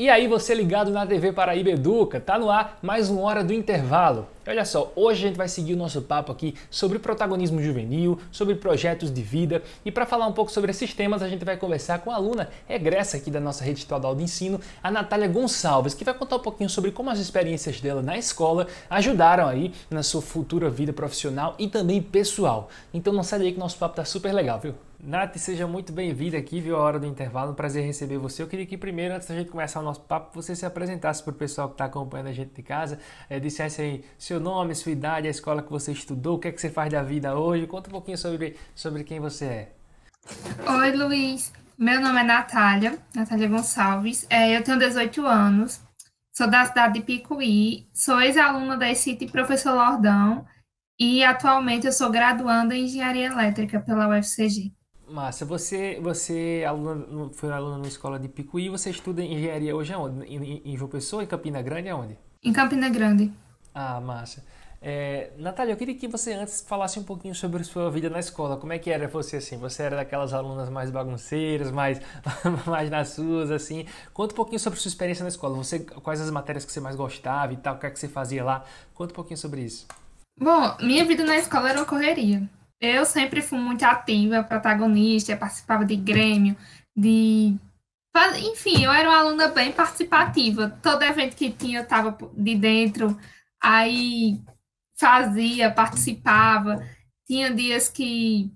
E aí você ligado na TV Paraíba Educa, tá no ar mais uma hora do intervalo. Olha só, hoje a gente vai seguir o nosso papo aqui sobre protagonismo juvenil, sobre projetos de vida e para falar um pouco sobre esses temas a gente vai conversar com a aluna egressa aqui da nossa rede estadual de ensino, a Natália Gonçalves, que vai contar um pouquinho sobre como as experiências dela na escola ajudaram aí na sua futura vida profissional e também pessoal. Então não sai daí que nosso papo tá super legal, viu? Nath, seja muito bem-vinda aqui, viu? A hora do intervalo, um prazer receber você. Eu queria que primeiro, antes da gente começar o nosso papo, você se apresentasse para o pessoal que está acompanhando a gente de casa, é, dissesse aí seu nome, sua idade, a escola que você estudou, o que é que você faz da vida hoje. Conta um pouquinho sobre, sobre quem você é. Oi, Luiz. Meu nome é Natália, Natália Gonçalves. É, eu tenho 18 anos, sou da cidade de Picuí, sou ex-aluna da ECIT Professor Lordão e atualmente eu sou graduanda em Engenharia Elétrica pela UFCG. Massa, você, você aluna, foi aluna na escola de Picuí, você estuda engenharia hoje aonde? Em, em João Pessoa, em Campina Grande, aonde? Em Campina Grande. Ah, massa. É, Natália, eu queria que você antes falasse um pouquinho sobre sua vida na escola. Como é que era você assim? Você era daquelas alunas mais bagunceiras, mais, mais nas suas, assim. Conta um pouquinho sobre sua experiência na escola. Você, quais as matérias que você mais gostava e tal, o que é que você fazia lá? Conta um pouquinho sobre isso. Bom, minha vida na escola era uma correria. Eu sempre fui muito ativa, protagonista, participava de grêmio, de. Enfim, eu era uma aluna bem participativa. Todo evento que tinha, eu estava de dentro, aí fazia, participava. Tinha dias que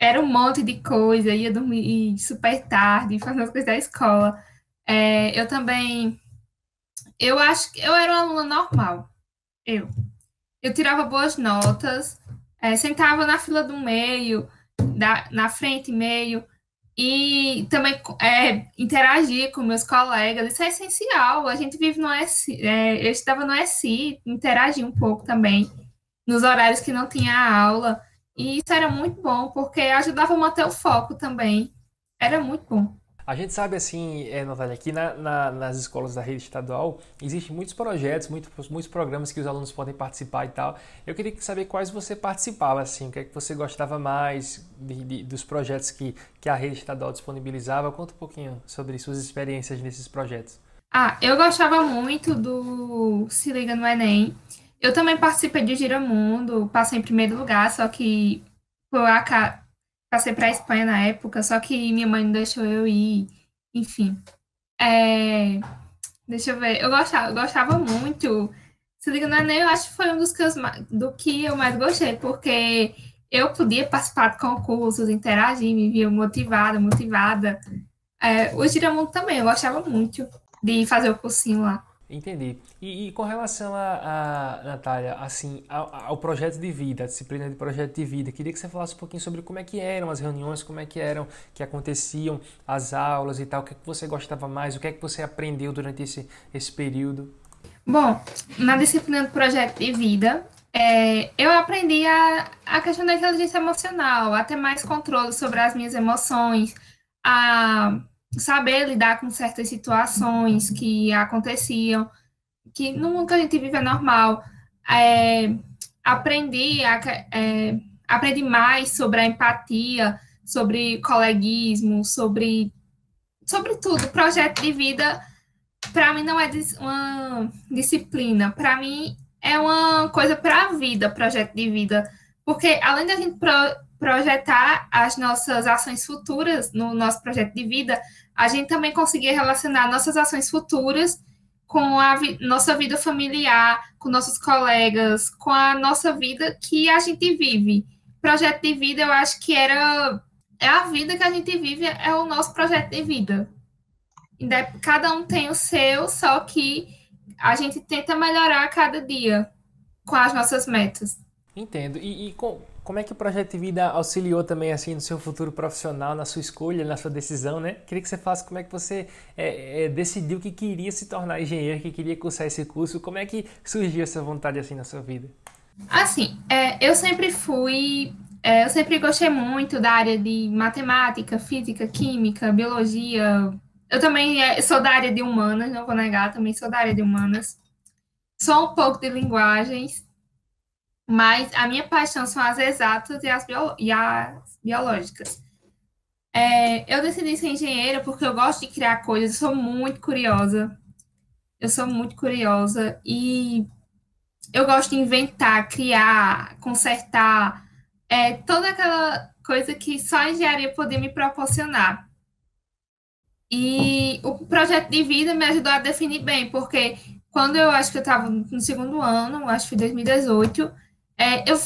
era um monte de coisa, ia dormir super tarde, fazendo as coisas da escola. É, eu também. Eu acho que eu era uma aluna normal. Eu. Eu tirava boas notas é, sentava na fila do meio, da, na frente meio, e também é, interagir com meus colegas, isso é essencial. A gente vive no SI, é, eu estava no SI, interagir um pouco também, nos horários que não tinha aula, e isso era muito bom, porque ajudava a manter o foco também. Era muito bom. A gente sabe assim, é, Natália, aqui na, na, nas escolas da rede estadual existem muitos projetos, muitos, muitos programas que os alunos podem participar e tal. Eu queria saber quais você participava, assim, o que é que você gostava mais de, de, dos projetos que, que a rede estadual disponibilizava. Conta um pouquinho sobre suas experiências nesses projetos. Ah, eu gostava muito do Se Liga no Enem. Eu também participei de Giramundo, passei em primeiro lugar, só que por, acaso passei para a Espanha na época, só que minha mãe não deixou eu ir, enfim. É, deixa eu ver, eu gostava, eu gostava muito. Se liga no Enem, eu acho que foi um dos que eu, do que eu mais gostei, porque eu podia participar de concursos, interagir, me via motivada, motivada. É, o Giramundo também, eu gostava muito de fazer o cursinho lá. Entendi. E, e, com relação a, a Natália, assim, ao, ao, projeto de vida, a disciplina de projeto de vida, queria que você falasse um pouquinho sobre como é que eram as reuniões, como é que eram, que aconteciam as aulas e tal, o que é que você gostava mais, o que é que você aprendeu durante esse, esse período? Bom, na disciplina do projeto de vida, é, eu aprendi a, a questão da inteligência emocional, a ter mais controle sobre as minhas emoções, a saber lidar com certas situações que aconteciam, que no mundo que a gente vive é normal. É, aprendi, a, é, aprendi mais sobre a empatia, sobre coleguismo, sobre, sobre tudo. Projeto de vida, para mim, não é uma disciplina, para mim é uma coisa para a vida, projeto de vida. Porque além da gente pro, projetar as nossas ações futuras no nosso projeto de vida, a gente também conseguia relacionar nossas ações futuras com a vi nossa vida familiar, com nossos colegas, com a nossa vida que a gente vive. Projeto de vida, eu acho que era é a vida que a gente vive, é o nosso projeto de vida. Cada um tem o seu, só que a gente tenta melhorar cada dia com as nossas metas. Entendo. E, e com, como é que o projeto de vida auxiliou também assim no seu futuro profissional, na sua escolha, na sua decisão, né? Queria que você falasse como é que você é, é, decidiu que queria se tornar engenheiro, que queria cursar esse curso. Como é que surgiu essa vontade assim na sua vida? Assim, é, eu sempre fui, é, eu sempre gostei muito da área de matemática, física, química, biologia. Eu também é, sou da área de humanas, não vou negar, também sou da área de humanas. Sou um pouco de linguagens, mas a minha paixão são as exatas e as, bio, e as biológicas. É, eu decidi ser engenheira porque eu gosto de criar coisas, eu sou muito curiosa. Eu sou muito curiosa e eu gosto de inventar, criar, consertar, é, toda aquela coisa que só a engenharia podia me proporcionar. E o projeto de vida me ajudou a definir bem, porque quando eu acho que eu estava no segundo ano, acho que foi 2018, é, eu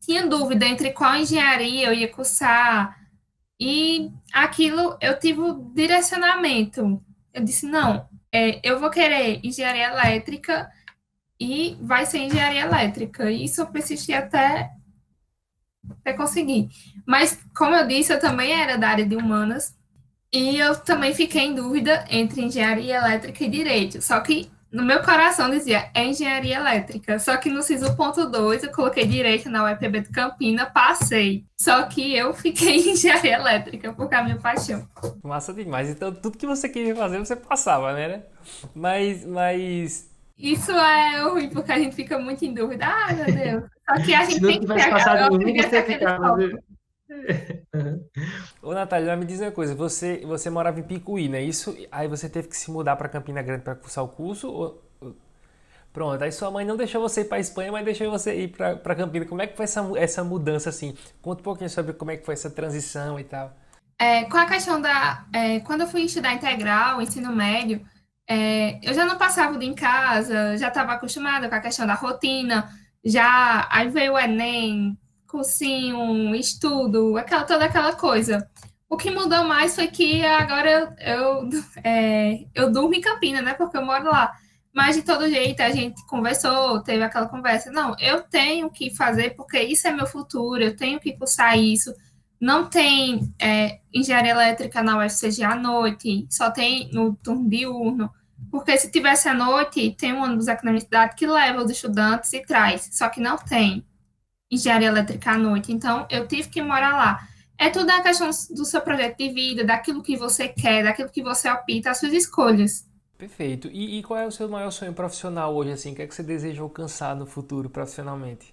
tinha dúvida entre qual engenharia eu ia cursar, e aquilo eu tive o direcionamento. Eu disse, não, é, eu vou querer engenharia elétrica e vai ser engenharia elétrica. E isso eu persisti até, até conseguir. Mas, como eu disse, eu também era da área de humanas, e eu também fiquei em dúvida entre engenharia elétrica e direito. Só que no meu coração dizia é engenharia elétrica. Só que no SISU ponto 2 eu coloquei direito na UEPB de Campina, passei. Só que eu fiquei em engenharia elétrica, porque é a minha paixão. Massa demais. Então tudo que você queria fazer, você passava, né? Mas, mas... Isso é ruim, porque a gente fica muito em dúvida. Ah, meu Deus. Só que a gente tem que ter aquela... Você ficava... Ô, Natália, me diz uma coisa. Você, você morava em Picuí, não é isso? Aí você teve que se mudar para Campina Grande para cursar o curso? Ou... Pronto, aí sua mãe não deixou você ir para Espanha, mas deixou você ir para Campina. Como é que foi essa, essa mudança, assim? Conta um pouquinho sobre como é que foi essa transição e tal. É, com a questão da... É, quando eu fui estudar integral, ensino médio, é, eu já não passava o dia em casa, já estava acostumada com a questão da rotina, já... Aí veio o Enem, cursinho, estudo, aquela, toda aquela coisa. O que mudou mais foi que agora eu, é, eu durmo em Campina, né? Porque eu moro lá. Mas de todo jeito a gente conversou, teve aquela conversa. Não, eu tenho que fazer porque isso é meu futuro, eu tenho que cursar isso. Não tem é, engenharia elétrica na UFCG à noite, só tem no turno diurno. Porque se tivesse à noite, tem um ônibus aqui na que leva os estudantes e traz. Só que não tem engenharia elétrica à noite. Então, eu tive que morar lá. É tudo a questão do seu projeto de vida, daquilo que você quer, daquilo que você opta, as suas escolhas. Perfeito. E, e qual é o seu maior sonho profissional hoje, assim? O que é que você deseja alcançar no futuro profissionalmente?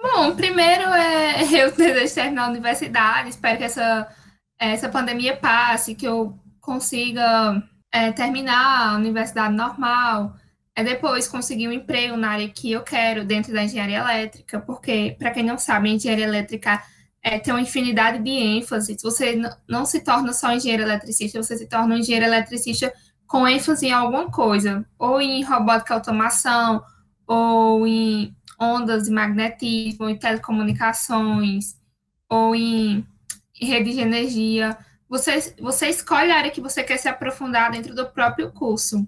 Bom, primeiro é eu desejo terminar a universidade, espero que essa, essa pandemia passe, que eu consiga é, terminar a universidade normal, é depois conseguir um emprego na área que eu quero, dentro da engenharia elétrica, porque, para quem não sabe, a engenharia elétrica é, tem uma infinidade de ênfases. Você não se torna só engenheiro eletricista, você se torna um engenheiro eletricista com ênfase em alguma coisa, ou em robótica e automação, ou em ondas de magnetismo, em telecomunicações, ou em rede de energia. Você, você escolhe a área que você quer se aprofundar dentro do próprio curso.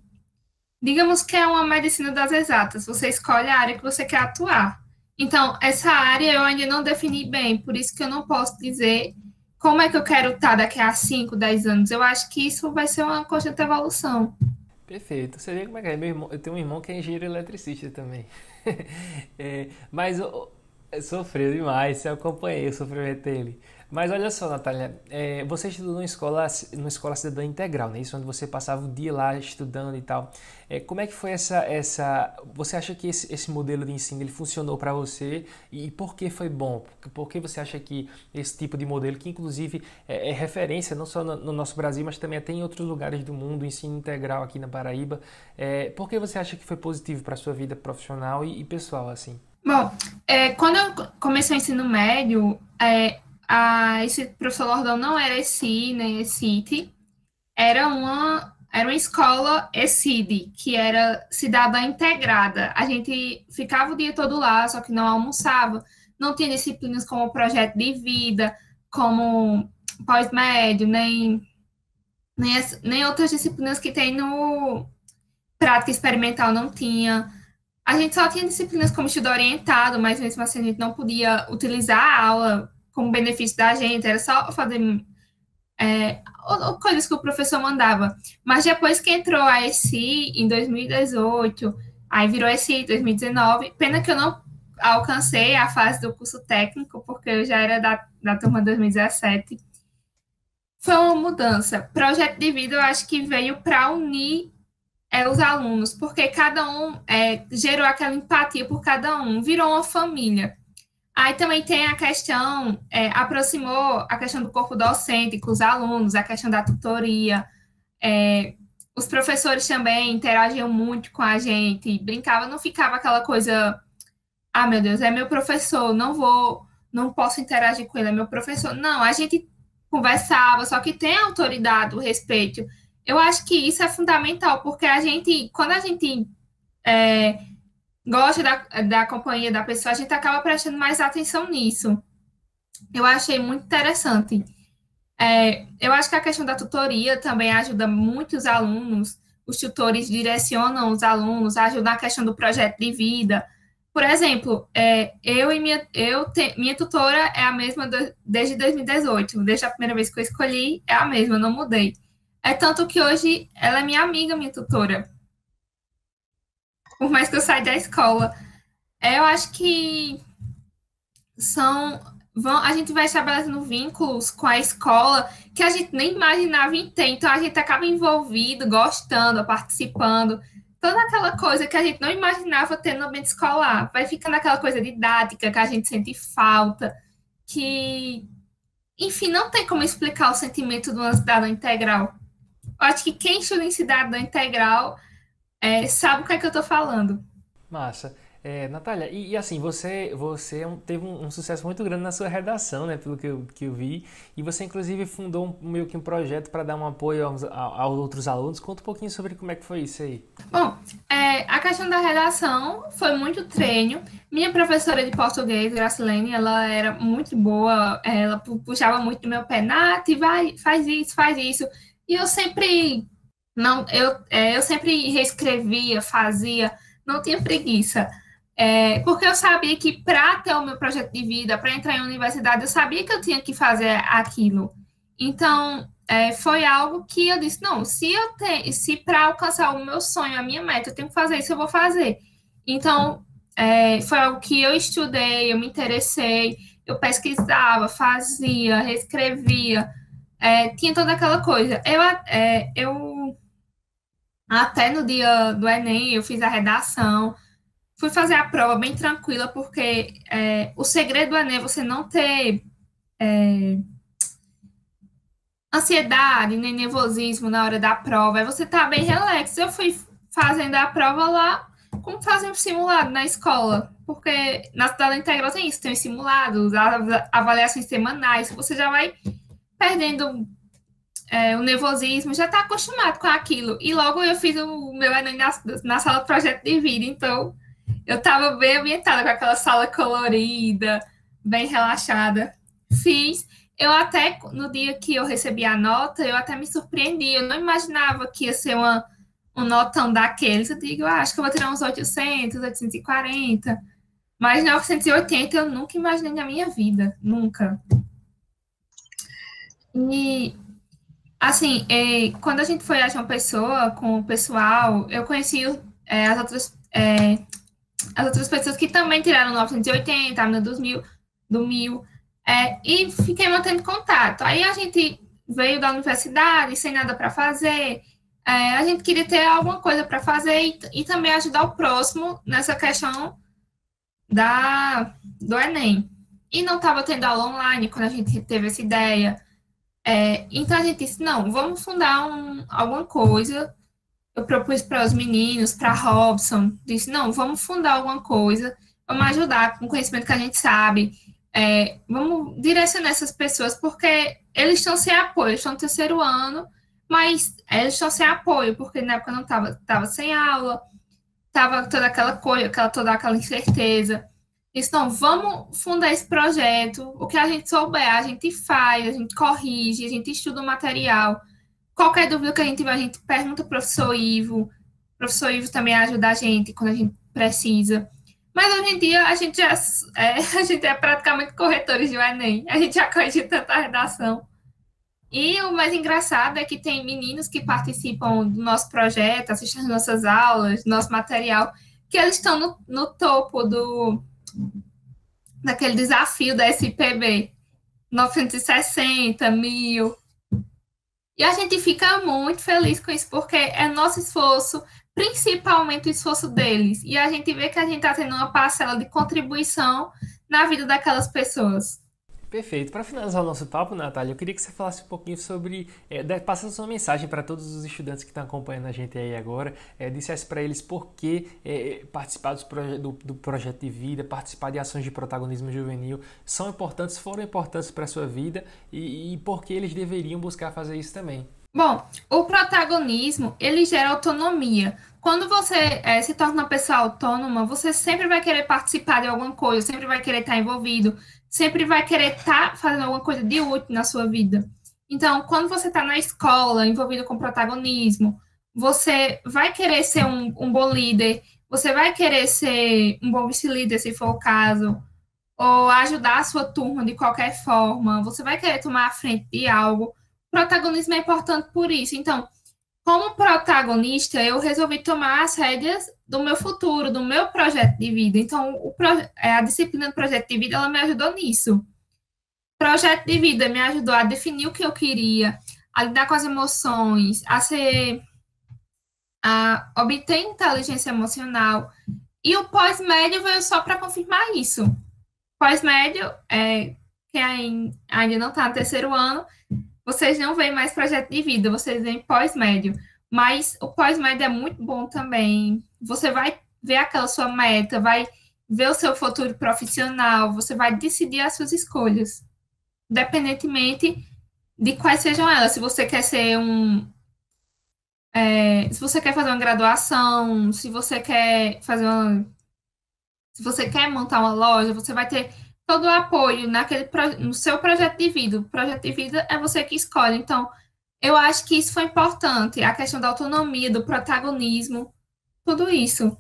Digamos que é uma medicina das exatas, você escolhe a área que você quer atuar. Então, essa área eu ainda não defini bem, por isso que eu não posso dizer como é que eu quero estar daqui a 5, 10 anos. Eu acho que isso vai ser uma constante evolução. Perfeito. Você vê como é que é? Meu irmão, eu tenho um irmão que é engenheiro eletricista também. é, mas eu, eu, sofreu demais, eu acompanhei o sofrimento dele. Mas olha só, Natália, é, você estudou numa escola, numa escola cidadã integral, né? Isso onde você passava o dia lá estudando e tal. É, como é que foi essa, essa? Você acha que esse, esse modelo de ensino ele funcionou para você e, por que foi bom? Por que você acha que esse tipo de modelo, que inclusive é, é referência não só no, no, nosso Brasil, mas também até em outros lugares do mundo, ensino integral aqui na Paraíba, é, por que você acha que foi positivo para sua vida profissional e, e pessoal assim? Bom, é, quando eu comecei o ensino médio, é, esse professor Lordão não era ESI nem ECIT, era uma, era uma escola ECID, que era cidadã integrada. A gente ficava o dia todo lá, só que não almoçava, não tinha disciplinas como projeto de vida, como pós-médio, nem, nem, nem outras disciplinas que tem no prática experimental não tinha. A gente só tinha disciplinas como estudo orientado, mas mesmo assim a gente não podia utilizar a aula como benefício da gente, era só fazer é, coisas que o professor mandava. Mas depois que entrou a ESI em 2018, aí virou ESI em 2019, pena que eu não alcancei a fase do curso técnico, porque eu já era da, da turma 2017. Foi uma mudança. Projeto de vida, eu acho que veio para unir é, os alunos, porque cada um é, gerou aquela empatia por cada um, virou uma família. Aí também tem a questão, é, aproximou a questão do corpo docente com os alunos, a questão da tutoria. É, os professores também interagiam muito com a gente, brincava, não ficava aquela coisa, ah, meu Deus, é meu professor, não vou, não posso interagir com ele, é meu professor. Não, a gente conversava, só que tem autoridade, o respeito. Eu acho que isso é fundamental, porque a gente, quando a gente é, gosta da, da companhia da pessoa, a gente acaba prestando mais atenção nisso. Eu achei muito interessante. É, eu acho que a questão da tutoria também ajuda muitos alunos. Os tutores direcionam os alunos, ajudam na questão do projeto de vida. Por exemplo, é, eu e minha, eu te, minha tutora é a mesma do, desde 2018. Desde a primeira vez que eu escolhi, é a mesma, não mudei. É tanto que hoje ela é minha amiga, minha tutora. Por mais que eu saia da escola. É, eu acho que são vão, a gente vai estabelecendo vínculos com a escola que a gente nem imaginava em ter. Então, a gente acaba envolvido, gostando, participando. Toda aquela coisa que a gente não imaginava ter no ambiente escolar. Vai ficando aquela coisa didática que a gente sente falta, que, enfim, não tem como explicar o sentimento de uma cidadã integral. Eu acho que quem estuda em cidadã integral é, sabe o que é que eu estou falando. Massa. É, Natália, e, e, assim, você, você é teve um, um, sucesso muito grande na sua redação, né, pelo que eu, que eu vi, e você inclusive fundou um, meio que um projeto para dar um apoio aos, aos, outros alunos. Conta um pouquinho sobre como é que foi isso aí. Bom, é, a questão da redação foi muito treino. Minha professora de português, Gracilene, ela era muito boa, ela puxava muito do meu pé, Nath, vai, faz isso, faz isso. E eu sempre, não, eu, é, eu sempre reescrevia, fazia, não tinha preguiça. É, porque eu sabia que para ter o meu projeto de vida, para entrar em universidade, eu sabia que eu tinha que fazer aquilo. Então, é, foi algo que eu disse, não, se eu tenho, se para alcançar o meu sonho, a minha meta, eu tenho que fazer isso, eu vou fazer. Então, é, foi algo que eu estudei, eu me interessei, eu pesquisava, fazia, reescrevia, é, tinha toda aquela coisa. Eu, é, eu até no dia do Enem, eu fiz a redação, Fui fazer a prova bem tranquila, porque é, o segredo do Enem é você não ter é, ansiedade, nem nervosismo na hora da prova, é você estar tá bem relax. Eu fui fazendo a prova lá, como fazer um simulado na escola, porque na cidade integral tem isso, tem os simulados, as avaliações semanais, você já vai perdendo é, o nervosismo, já está acostumado com aquilo. E logo eu fiz o meu Enem na, na sala projeto de vida, então eu estava bem ambientada com aquela sala colorida, bem relaxada. Fiz. Eu até, no dia que eu recebi a nota, eu até me surpreendi. Eu não imaginava que ia ser uma, um notão daqueles. Eu digo, ah, acho que eu vou tirar uns 800, 840. Mas 980 eu nunca imaginei na minha vida. Nunca. E, assim, é, quando a gente foi a uma Pessoa com o pessoal, eu conheci é, as outras é, as outras pessoas que também tiraram 980, a dos mil, do mil, é, e fiquei mantendo contato. Aí a gente veio da universidade sem nada para fazer, é, a gente queria ter alguma coisa para fazer e, e, também ajudar o próximo nessa questão da, do Enem. E não estava tendo aula online quando a gente teve essa ideia. É, então a gente disse, não, vamos fundar um, alguma coisa eu propus para os meninos, para Robson, disse, não, vamos fundar alguma coisa, vamos ajudar com o conhecimento que a gente sabe, é, vamos direcionar essas pessoas, porque eles estão sem apoio, estão no terceiro ano, mas eles estão sem apoio, porque na época não estava tava sem aula, estava toda aquela coisa, aquela, toda aquela incerteza. Disse, não, vamos fundar esse projeto, o que a gente souber, a gente faz, a gente corrige, a gente estuda o material, Qualquer dúvida que a gente tiver, a gente pergunta para o professor Ivo. O professor Ivo também ajuda a gente quando a gente precisa. Mas hoje em dia a gente já é, a gente é praticamente corretores de Enem. A gente já corrige tanta redação. E o mais engraçado é que tem meninos que participam do nosso projeto, assistem às nossas aulas, nosso material, que eles estão no, no topo do daquele desafio da SPB. 960, mil. E a gente fica muito feliz com isso, porque é nosso esforço, principalmente o esforço deles. E a gente vê que a gente está tendo uma parcela de contribuição na vida daquelas pessoas. Perfeito. Para finalizar o nosso papo, Natália, eu queria que você falasse um pouquinho sobre, é, passando sua mensagem para todos os estudantes que estão acompanhando a gente aí agora, é, dissesse para eles por que é, participar proje do, do, projeto de vida, participar de ações de protagonismo juvenil são importantes, foram importantes para a sua vida e, e por que eles deveriam buscar fazer isso também. Bom, o protagonismo, ele gera autonomia. Quando você é, se torna uma pessoa autônoma, você sempre vai querer participar de alguma coisa, sempre vai querer estar envolvido, sempre vai querer estar tá fazendo alguma coisa de útil na sua vida. Então, quando você está na escola, envolvido com protagonismo, você vai querer ser um, um bom líder, você vai querer ser um bom vice-líder, se for o caso, ou ajudar a sua turma de qualquer forma, você vai querer tomar a frente de algo. Protagonismo é importante por isso. Então, como protagonista, eu resolvi tomar as rédeas do meu futuro, do meu projeto de vida. Então, o, é, a disciplina do projeto de vida, ela me ajudou nisso. Projeto de vida me ajudou a definir o que eu queria, a lidar com as emoções, a ser a obter inteligência emocional. E o pós-médio veio só para confirmar isso. Pós-médio, é, quem ainda não está no terceiro ano, vocês não veem mais projeto de vida, vocês veem pós-médio. Mas o pós-médio é muito bom também. Você vai ver aquela sua meta, vai ver o seu futuro profissional, você vai decidir as suas escolhas, independentemente de quais sejam elas. Se você quer ser um. É, se você quer fazer uma graduação, se você quer fazer uma. Se você quer montar uma loja, você vai ter todo o apoio naquele, no seu projeto de vida. O projeto de vida é você que escolhe. Então, eu acho que isso foi importante, a questão da autonomia, do protagonismo, tudo isso.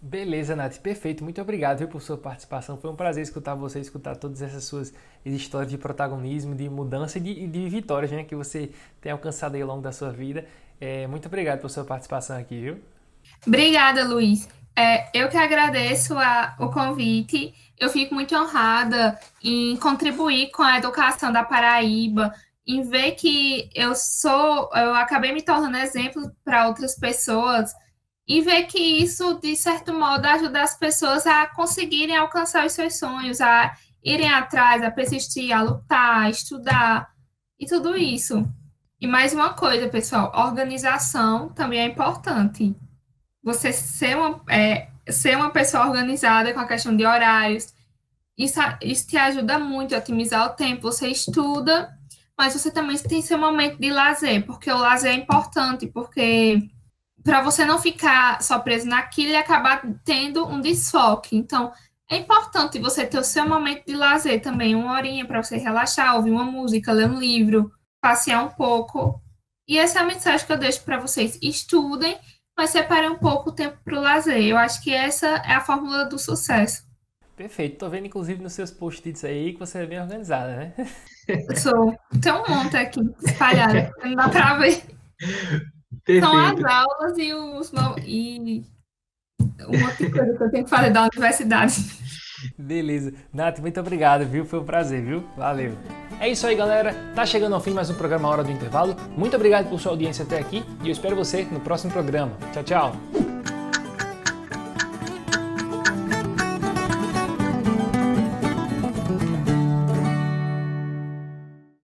Beleza, Nath, perfeito. Muito obrigado viu, por sua participação. Foi um prazer escutar você, escutar todas essas suas histórias de protagonismo, de mudança e de, de vitórias né, que você tem alcançado aí ao longo da sua vida. É, muito obrigado por sua participação aqui, viu? Obrigada, Luiz. É, eu que agradeço a, o convite. Eu fico muito honrada em contribuir com a educação da Paraíba, em ver que eu sou, eu acabei me tornando exemplo para outras pessoas e ver que isso, de certo modo, ajuda as pessoas a conseguirem alcançar os seus sonhos, a irem atrás, a persistir, a lutar, a estudar e tudo isso. E mais uma coisa, pessoal, organização também é importante você ser uma, é, ser uma pessoa organizada com a questão de horários, isso, isso te ajuda muito a otimizar o tempo. Você estuda, mas você também tem seu momento de lazer, porque o lazer é importante, porque para você não ficar só preso naquilo e acabar tendo um desfoque. Então, é importante você ter o seu momento de lazer também, uma horinha para você relaxar, ouvir uma música, ler um livro, passear um pouco. E essa é a mensagem que eu deixo para vocês. Estudem mas separe um pouco o tempo para o lazer. Eu acho que essa é a fórmula do sucesso. Perfeito. Tô vendo, inclusive, nos seus post-its aí que você é bem organizada, né? Sou. Tem um monte aqui espalhado. Não dá para ver. Perfeito. São as aulas e os... E um monte de coisa que eu tenho que fazer da universidade. Beleza. Nath, muito obrigado, viu? Foi um prazer, viu? Valeu. É isso aí, galera. Tá chegando ao fim mais um programa Hora do Intervalo. Muito obrigado por sua audiência até aqui e eu espero você no próximo programa. Tchau, tchau.